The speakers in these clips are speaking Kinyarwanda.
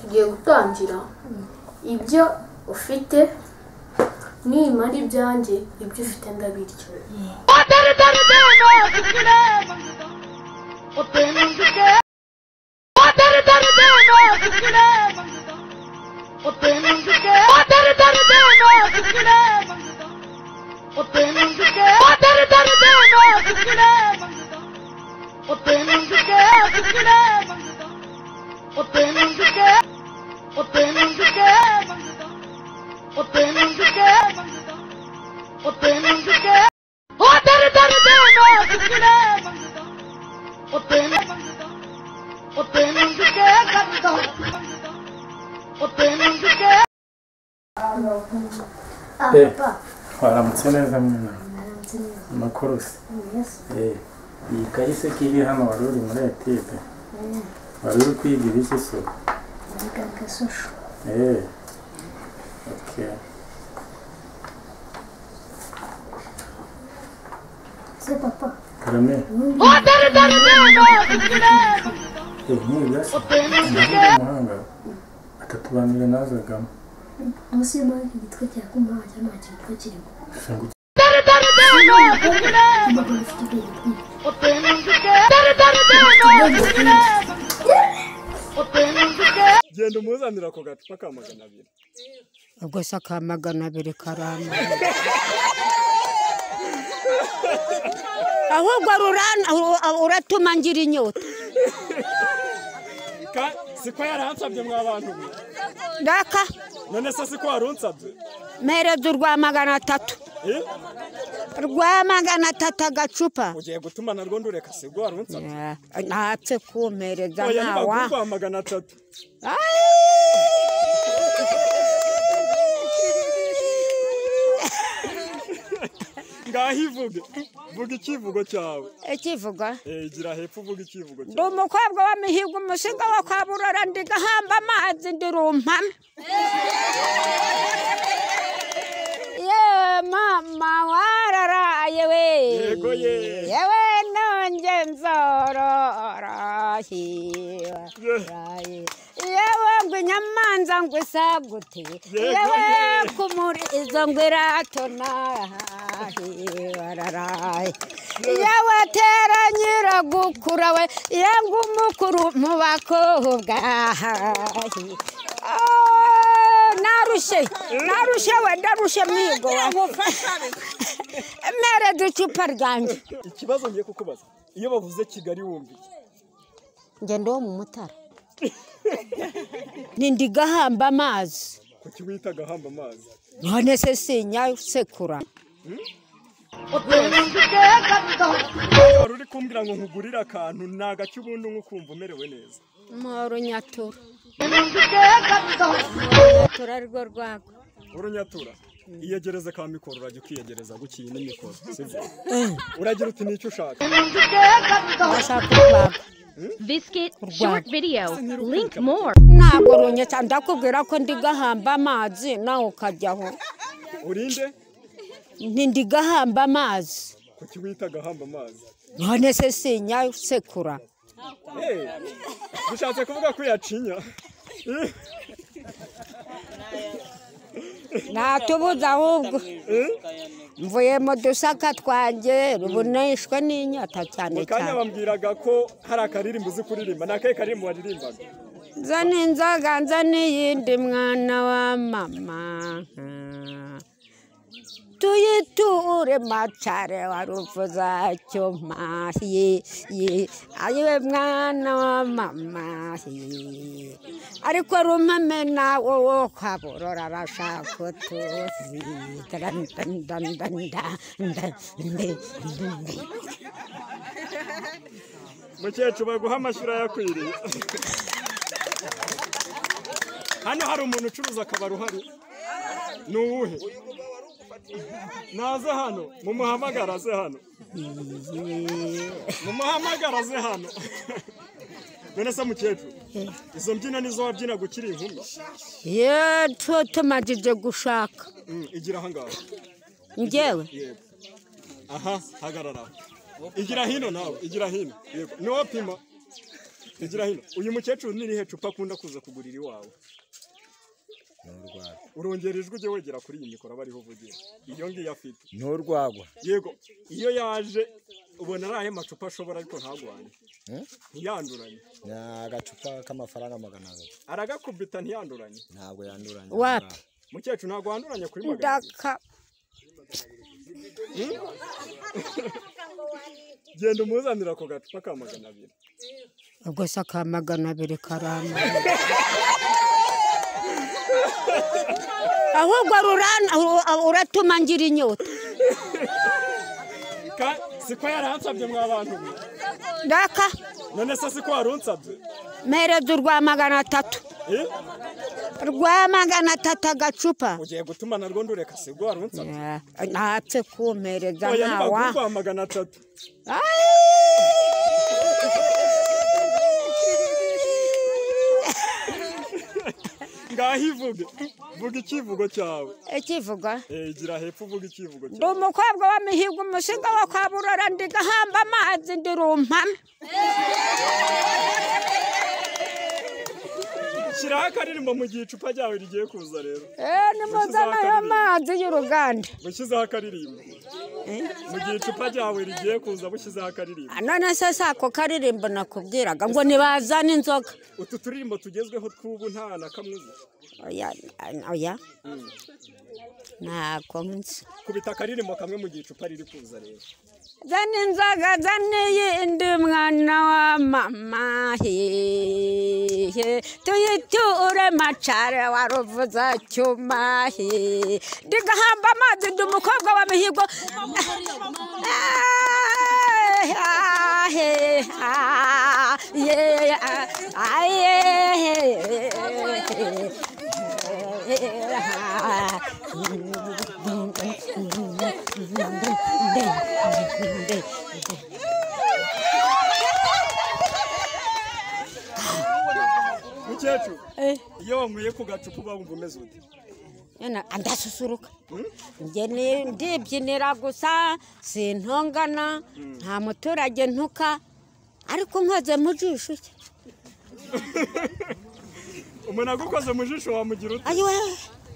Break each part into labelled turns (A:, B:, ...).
A: tugiye gutangira. Ibyo ufite nimara ibyanjye ibyo ufite ndabirya.
B: Eh, waramutse neza mwana amakuru se Eh, iyi kayi se kiri hano wari uri muri etide wari uri kwiga ibiki so. de quelques
C: souches. Hey.
B: Ok. C'est papa. Carame. Umuhanga atatubanire nazagamo
C: munsi y'umwaka igitwe cya kumara cy'amazi gitwe kirimo Baba, let's do it.
D: Genda umuzanire ako gacupa ka magana abiri.
E: Ubwo se aka magana abiri karama. Ahubwo uratuma ngira inyota.
D: Siko yaransabye mwa bantu
E: reka
D: none se siko warunsabye
E: mpereza urwa magana atatu
D: Eh?
E: rwa magana atatu agacupa
D: ugiye gutuma narwo ndureka sibwo warunsabye
E: Ya, ntapfe kumpereza
D: oya
E: ntawa
D: nibagurwa magana atatu. Ngaho ivuge. Vuga ikivugo cyawe.
E: Ikivuga
D: Eh, gira hepfo uvuga ikivugo
E: ndi
D: cyawe
E: umukobwa wa mihigo umusiga wa kwa burora ndi gahamba amazi ndi rumpame mama wararaye we yewe nonge nzororahiye yewe ngo inyamanza ngo isagute yewe
D: ye.
E: kumuri izo ngo iratonahiye wararaye yewe tera nyiragukura we yenga umukuru mu bakobwa narushye narushye we ndarushye migo mere ducupa ryanjye.
D: Ikibazo ngiye kukubaza. Iyo bavuze kigali wumva iki?
E: Ngendo wo mu mutara. Nindi gahamba amazi.
D: Kuki wita gahamba amazi?
E: None se sinyasekura?
D: Wari uri kumbwira ngo nkugurire akantu ni agake ubundi nkukumva umerewe neza?
E: Moro nyatura. Nyatura arirwo rwago.
D: Urunyatura iyegereze ka mikoro urajya ukiyegereza gukiye n'imikoro sibyo uragira uti ni cyo ushaka?
E: Ndashaka urwago.
F: Biscuit
E: Urwagwa.
F: short video. Link more.
E: ntabwo runyeta ndakubwira ko ndi gahamba amazi nawe ukajyaho
D: urinde?
E: Ntindi gahamba amazi.
D: Kuki wita gahamba amazi?
E: None se sinyasekura.
D: Eh, bishatse kuvuga ko yacinya
E: ntatubuze ahubwo. Mvuye mu dusaka twanjye ruboneshwe n'inyota cyane cyane.
D: bambwiraga ko hari akaririmbo uzi kuririmba ni akahe karirimbo waririmbaga?
E: Nzana inzoga nzana iyindi mwana wa mama. Tuyiture macare wari uvuza cyuma ye ye ayiwe mwana wa mama ariko rumpame nawo wo kwaburora arashaka utuzi
D: mukecuru baguha amashyi urayakwiriye hano hari umuntu ucuruza akabari uhari ni uwuhe? Naze hano. Mumuhamagara aze hano. Mumuhamagara aze hano. None se mukecuru izo mbyino nizo wabyinaga ukiri inkumi
E: ye tu- tumajije gushaka.
D: Mm, igira ahangaha yego aha hagarara. Igira hino nawe igira hino. Niwo pima igira hino. Uyu mukecuru ni irihe cupa akunda kuza kugurira iwawe?
G: N'urwagwa
D: urongera ijwi ujye wegera kuri iyi mikoro aba ariho uvugira. Iyo ngiyo afite.
G: N'urwagwa
D: yego iyo yaje ubona ari ahe macupa ashobora ariko ntagwane
G: Hmm?
D: ntiyanduranye.
G: Ni agacupa k'amafaranga magana abiri.
D: Aragakubita ntiyanduranye.
G: Ntabwo yanduranya
E: Wapi?
D: mukecuru ntabwo wanduranye kuri magana abiri.
E: Ndaka.
D: Genda umuzanira ako gacupa ka magana abiri.
E: Ubwo se aka magana abiri karamba ahubwo uratuma ngira inyota.
D: Siko yaransabye mwa bantu?
E: Ndaka.
D: None se siko warunsabye
E: mpereza urwa magana atatu.
D: Eh?
E: rwa magana atatu agacupa.
D: Ugiye gutuma narwo ndureka sibwo warunsabye
E: Ya, ntapfe kumpereza ntawa
D: magana atatu. Ngaho ivuge vuga icyivugo cyawe.
E: Ikivuga
D: Eh, gira hepfo uvuga icyivugo
E: ndi
D: cyawe
E: umukobwa wa mihigo umushinga wo kwa burora ndigahamba amazi ndi rumpame.
D: Shyiraho akaririmbo mu gihe icupa ryawe rigiye kuza rero.
E: Eh, nimuzana ayo mazi y'uruganda.
D: Bushyizeho akaririmbo mu gihe icupa ryawe rigiye kuza bushyizeho akaririmbo
E: none se si ako karirimbo nakubwiraga ngo nibazane inzoga.
D: Utu turirimbo tugezweho tw'ubu nta na kamwe
E: oya oya. Ntako nzi
D: kubita akaririmbo kamwe mu gihe icupa riri kuza rero.
E: Zana inzoga zana iyindi mwana wa mama hehe tuyiture macare wa ruvuza cyuma hehe ndigahamba amazi ndi umukobwa wa mihigo
D: mukecuru iyo wanyweye ku gacupa uba wumva umeze ute
E: njye ni- ndibyinira gusa sintongana nta muturage ntuka. Ariko nkoze mu jisho cye
D: umuntu agukoze mu jisho wamugira ute?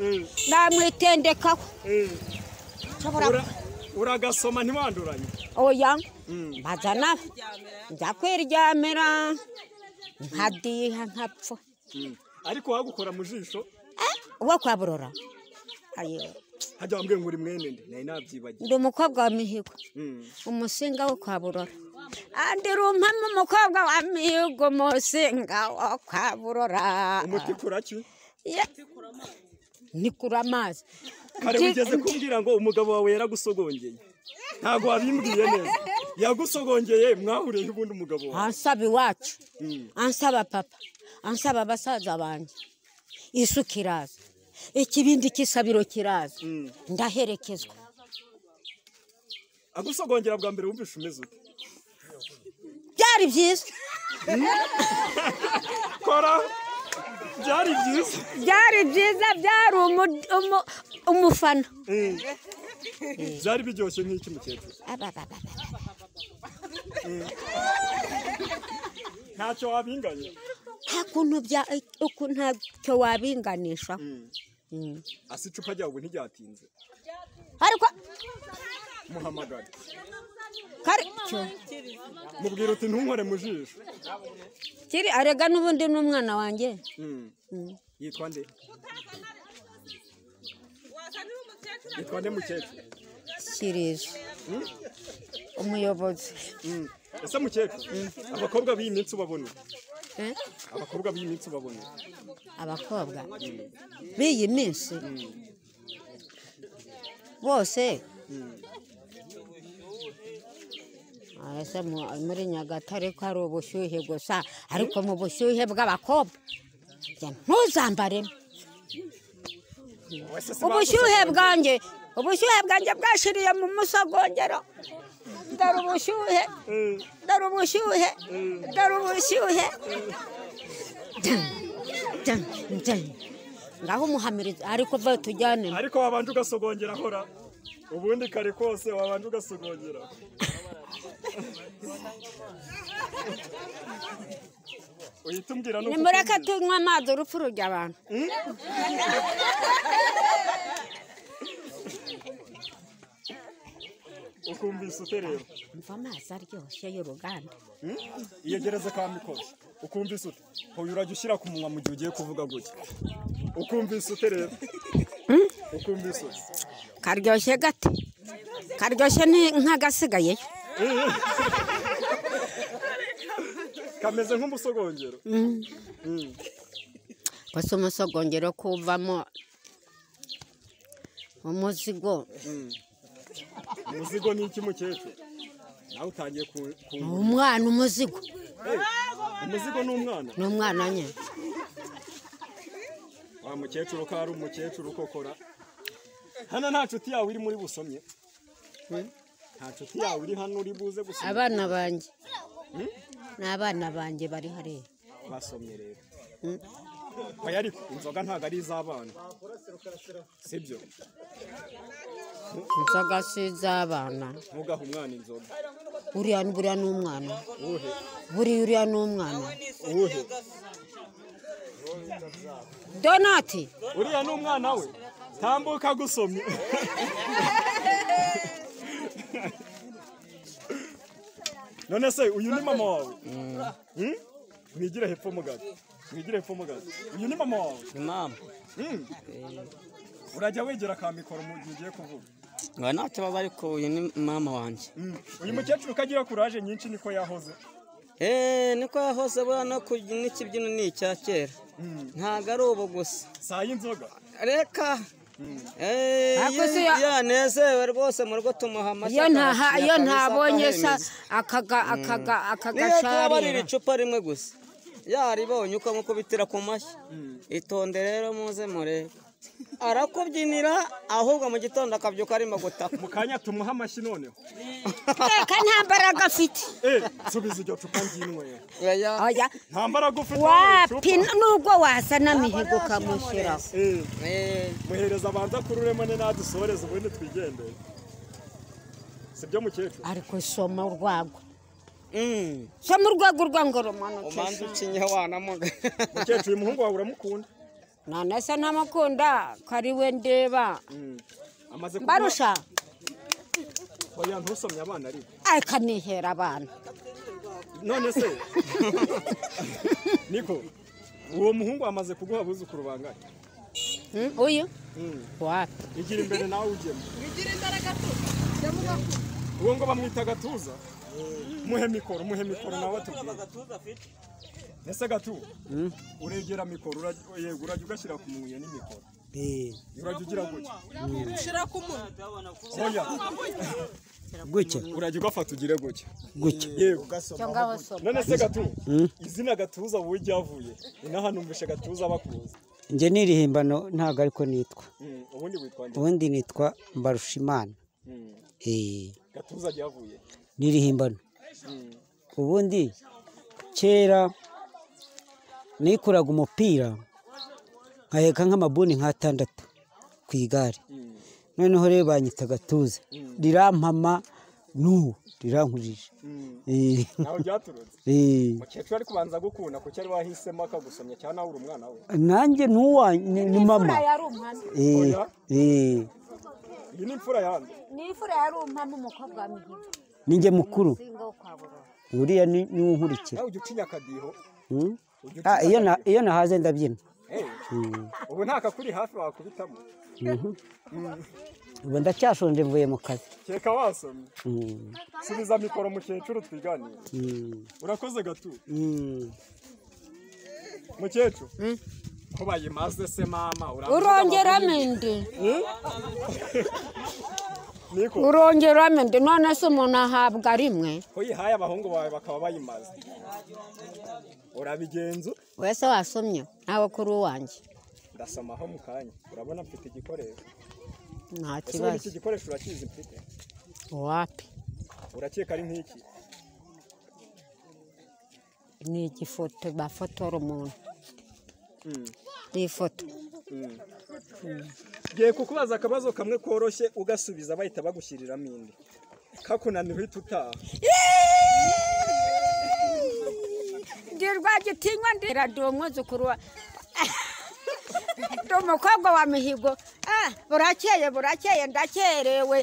D: Eh,
E: namwitendekaho.
D: Eh. Uragasoma ntiwanduranye?
E: Oya
D: Mm.
E: bazana njya kwiryamira nkadiha nkapfa.
D: Mm. ariko wagukora mu jisho?
E: Uwo kwa burora?
D: Hajya wambwiye ngo uri mwene nde? Nari nabyibagiwe.
E: Ndi umukobwa wa mihigo.
D: Mm.
E: umusinga wo kwa burora. Andi rumpamo umukobwa wa mihigo umusinga wo kwa burora.
D: Umuti kuraki
E: nikura amazi.
D: Kare wigeze kumbwira ngo umugabo wawe yaragusogongeye? Ntabwo wabimbwiye neza. Yagusogongeye mwahuriye ubundi umugabo wawe.
E: Ansaba iwacu. Ansaba papa. Ansaba basaza banjye isuka iraza ikibindi cy'isabiro kiraza.
D: Mm.
E: ndaherekezwa.
D: Agusogongera bwa mbere wumvishe umeze ute?
E: Byari byiza.
D: Kora. Byari byiza.
E: Byari byiza byari umu- umu- umufana
D: byari biryoshye nk'iki mukecuru
E: Abababa.
D: ntacyo wabinganya
E: nta kuntu bya uku ntacyo wabinganisha
D: Mm.
E: Mm.
D: asa icupa ryawe ntiryatinze
E: ariko cyo
D: mubwira uti ntunkore mu jisho
E: kiri arega n'ubundi n'umwana wanjye.
D: Mm. yitwa nde yitwa nde mukecuru
E: kirizo umuyobozi
D: ese mukecuru abakobwa b'iyi minsi ubabona abakobwa b'iyi minsi ubabona
E: abakobwa b'iyi minsi bose ese mu- muri nyagatare ko ari ubushyuhe gusa ariko mu bushyuhe bw'abakobwa ntuzambaremo ubushyuhe bwanjye ubushyuhe bwanjye bwashiriye mu musogongero dore ubushyuhe dore ubushyuhe dore ubushyuhe ngaho umuhamiriza ariko va tujyane.
D: Ariko wabanje ugasogongera hora ubundi kare kose wabanje ugasogongera. uhita umbwira nuko
E: nimureke
D: ukumvise.
E: tunywe amazi urupfu rujya abantu.
D: Ukumvise ute rero?
E: Mva amazi aryoshye y'uruganda.
D: Iyegereze ka mikoro ukumvise ute? Uyu urajya ushyira ku munwa mu gihe ugiye kuvuga gutya. Ukumvise ute rero? Ukumvise ute?
E: Karyoshye gate karyoshye ni nk'agasigayeyo.
D: Kameze nk'umusogongero.
E: Gusa umusogongero kuvamo umuzigo.
D: Umuzigo ni iki mukecuru? Nawe utangiye ku
E: umwana umuzigo.
D: Umuzigo ni umwana.
E: Ni umwana nyine
D: wa mukecuru ko ari umukecuru ukokora hano nta nshuti yawe iri muri busomye. Nta nshuti yawe iri hano uri buze gusoma.
E: Abana banjye. Ni abana banjye bari hariya.
D: Basomye rero. Oya ariko inzoga ntabwo ari iz'abana. Sibyo?
E: Inzoga si iz'abana.
D: Ntugahe umwana inzoga.
E: Uriya buriya ni umwana. Buriya uriya ni umwana.
D: Uwuhe
E: donati!
D: Uriya ni umwana we. Tambuka gusomye. none se uyu ni mama wawe. Hmm? mwigire hepfo mugabe. Mwigire hepfo mugabe. Uyu ni mama wawe.
H: Ni mama.
D: Hmm? urajya wegera ka mikoro mu gihe ugiye kuvuga.
H: Ngo nta kibazo ariko uyu ni mama wanjye
D: Hmm. uyu mukecuru ukagira kuraje nyinshi niko yahoze.
H: Eee niko yahoze buriya no ku n'ikibyino ni icya kera ntabwo ari ubu gusa.
D: Saa y'inzoga.
H: Reka.
E: Ya-
H: yanezewe rwose mu rugo tumuha amashyi
E: iyo ntabonye sa
H: akahemeza.
E: akaga akaga
H: niyo icupa rimwe gusa? Yaribonye ukamukubitira ku mashyi. Itonde rero muze murebe. Arakubyinira ahubwo mu gitondo akabyuka arimo gutaka
D: mu kanya tumuha amashyi noneho.
E: Reka nta mbaraga afite
D: eh subiza iryo cupa
H: oya.
D: Nta mbaraga ufite
E: wapi nubwo wazana mihigo ukamushyiraho
D: Eh,
H: Eh,
D: muhereza abanza kururemo ne nadusoreze ubundi twigendere sibyo mukecuru?
E: Ariko soma urwagwa
H: mm.
E: soma urwagwa urwangoromanukesha
H: umanza ucinye wanamuga
D: mukecuru uyu muhungu wawe uramukunda?
E: None se ntamukunda ko ari we ndeba
D: kuguha-
E: mbarusha.
D: Oya ntusomye abana ariko
E: ariko nihera abana.
D: None se niko uwo muhungu amaze kuguha abuzukuru bangahe?
E: Hmm, uyu?
D: Mm.
E: wapi?
D: Igira imbere nawe ujyemo uwo ngo bamwita gatuza? Muhe mikoro muhe mikoro nawe atubwire. Ese gatu uregera mikoro yego urajya ugashyira ku munwa ni mikoro urajya ugira gutya oya.
I: Gutya
D: urajya ugafata ugire gutya
I: gutya
D: yego. None se gatu izina gatuza wowe ryavuye ni n'ahanumvishe gatuza bakuza.
I: Njye n'irihimbano ntabwo ariko nitwa.
D: Mm, ubundi witwa nde?
I: Ubundi nitwa mbarushimana. Eh,
D: gatuza ryavuye.
I: N'irihimbano ubundi kera nikuraga umupira nkaheka nk'amabuni nk'atandatu ku igare. Noneho rero banyita agatuza rirampama n'ubu rirankurije
D: mm.
I: Eh, eh,
D: mukecuru ari kubanza gukunda kuko ari wahisemo akagusomya cyangwa nawe uri umwana we.
I: Nanjye n'uwa ni ni mama. Eh,
D: Oya.
I: eh,
D: iyi ni imfura yandi?
E: Ni imfura yari umwana umukobwa wa mihigo.
I: Ninjye mukuru. Uriya ni ni we unkurikira.
D: Nawe ujya ucinya akadiho
I: Ah, iyo nahaze ndabyina.
D: Eh, ubu nta kakuri hafi wakubitamo.
I: Mhm. ubu ndacyashonje mvuye mu kazi.
D: Keka wasomye.
I: Hmm.
D: subiza mikoro mukecuru twiganire
I: Hmm.
D: urakoze gatu.
I: Hmm.
D: mukecuru ko bayimaze se mama
E: urongeramo indi
D: niko.
E: Urongeramo indi none se umuntu ahabwa rimwe?
D: Ko yihaye abahungu bawe bakaba bayimaze. Urabigenza
E: wese wasomye? Nawe kuri uwanjye.
D: Ndasomaho mu kanya. Urabona mfite igikoresho?
E: Nta
D: ese ubundi iki
E: kibazo
D: gikoresho urakizi mfite?
E: Wapi?
D: Urakeka ari nk'iki?
E: Ni igifoto bafotora umuntu.
D: Mm,
E: ni ifoto.
D: Mm. ngiye kukubaza akabazo kamwe koroshye ugasubiza bahita bagushyiriramo indi kakunaniye uhita utaha
E: ndi rwagitinywa ndira ndi umwuzukuru wa ndi umukobwa wa mihigo. Ah, burakeye burakeye ndakerewe